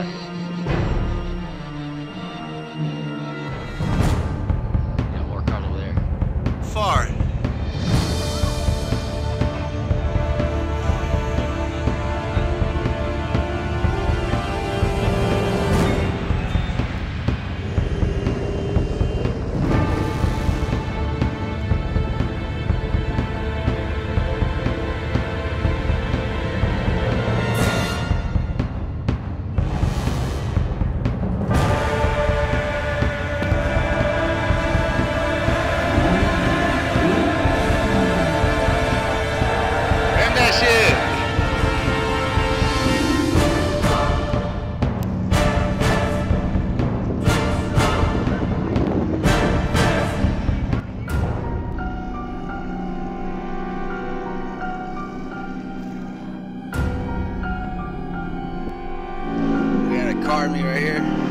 Yes. More cars over there. Far. Car me right here.